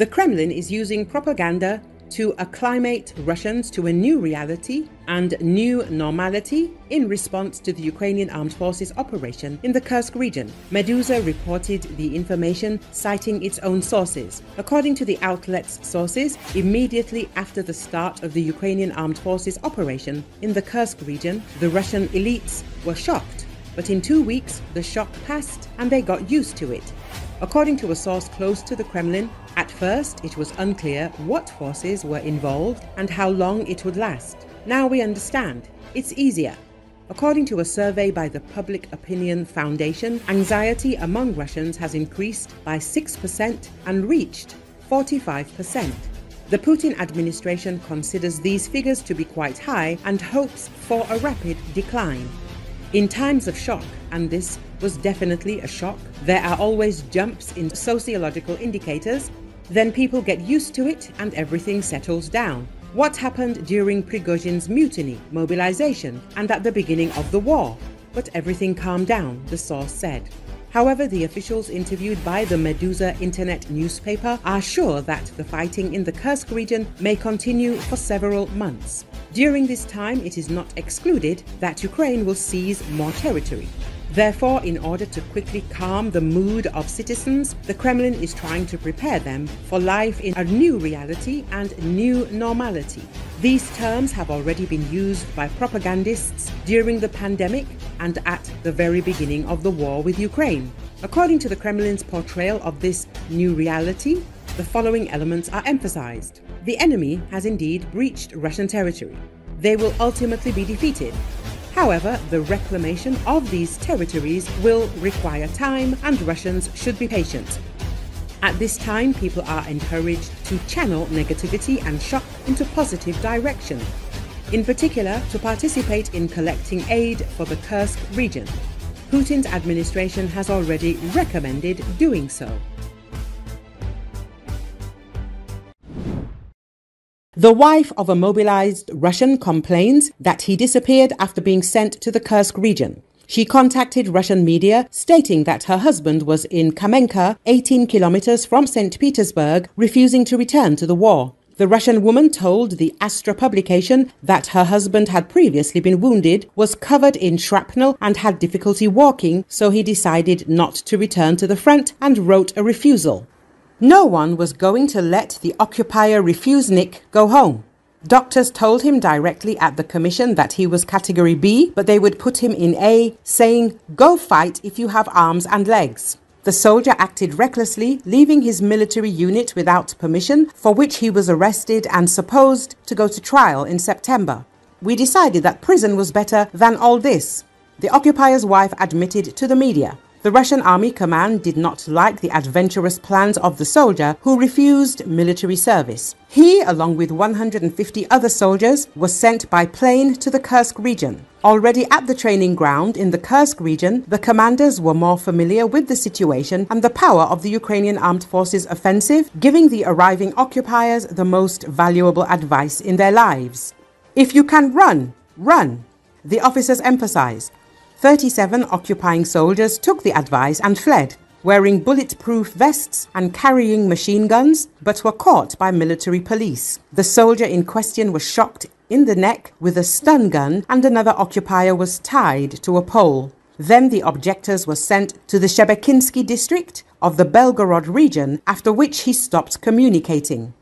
The Kremlin is using propaganda to acclimate Russians to a new reality and new normality in response to the Ukrainian Armed Forces operation in the Kursk region. Meduza reported the information citing its own sources. According to the outlet's sources, immediately after the start of the Ukrainian Armed Forces operation in the Kursk region, the Russian elites were shocked. But in two weeks, the shock passed and they got used to it. According to a source close to the Kremlin, at first it was unclear what forces were involved and how long it would last. Now we understand. It's easier. According to a survey by the Public Opinion Foundation, anxiety among Russians has increased by 6% and reached 45%. The Putin administration considers these figures to be quite high and hopes for a rapid decline. In times of shock, and this was definitely a shock, there are always jumps in sociological indicators, then people get used to it and everything settles down. What happened during Prigozhin's mutiny, mobilization, and at the beginning of the war? But everything calmed down, the source said. However, the officials interviewed by the Meduza internet newspaper are sure that the fighting in the Kursk region may continue for several months. During this time, it is not excluded that Ukraine will seize more territory. Therefore, in order to quickly calm the mood of citizens, the Kremlin is trying to prepare them for life in a new reality and new normality. These terms have already been used by propagandists during the pandemic and at the very beginning of the war with Ukraine. According to the Kremlin's portrayal of this new reality, the following elements are emphasized. The enemy has indeed breached Russian territory. They will ultimately be defeated However, the reclamation of these territories will require time and Russians should be patient. At this time, people are encouraged to channel negativity and shock into positive direction, in particular to participate in collecting aid for the Kursk region. Putin's administration has already recommended doing so. The wife of a mobilized Russian complains that he disappeared after being sent to the Kursk region. She contacted Russian media stating that her husband was in Kamenka, 18 kilometers from St. Petersburg, refusing to return to the war. The Russian woman told the Astra publication that her husband had previously been wounded, was covered in shrapnel, and had difficulty walking, so he decided not to return to the front and wrote a refusal. No one was going to let the occupier refusenik go home. Doctors told him directly at the commission that he was category B, but they would put him in A, saying, Go fight if you have arms and legs. The soldier acted recklessly, leaving his military unit without permission, for which he was arrested and supposed to go to trial in September. We decided that prison was better than all this. The occupier's wife admitted to the media. The Russian army command did not like the adventurous plans of the soldier who refused military service. He, along with 150 other soldiers, was sent by plane to the Kursk region. Already at the training ground in the Kursk region, the commanders were more familiar with the situation and the power of the Ukrainian armed forces offensive, giving the arriving occupiers the most valuable advice in their lives. If you can run, run, the officers emphasized. 37 occupying soldiers took the advice and fled, wearing bulletproof vests and carrying machine guns, but were caught by military police. The soldier in question was shocked in the neck with a stun gun, and another occupier was tied to a pole. Then the objectors were sent to the Shebekinsky district of the Belgorod region, after which he stopped communicating.